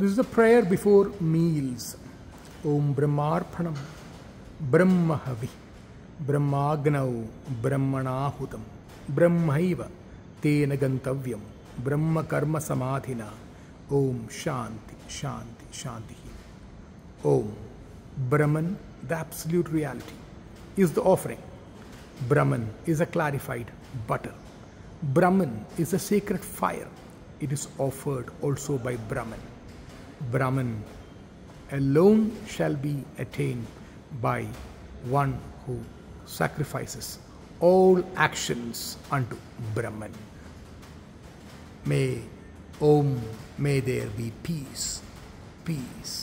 This is a prayer before meals. Om Brahmarpanam Brahmahavi Brahmagnau Brahmanahutam Brahmaiva Tena Gantavyam Brahma Karma Samadhina Om Shanti Shanti Shanti Om Brahman, the absolute reality, is the offering. Brahman is a clarified butter. Brahman is a sacred fire. It is offered also by Brahman. Brahman alone shall be attained by one who sacrifices all actions unto Brahman. May Om, may there be peace, peace,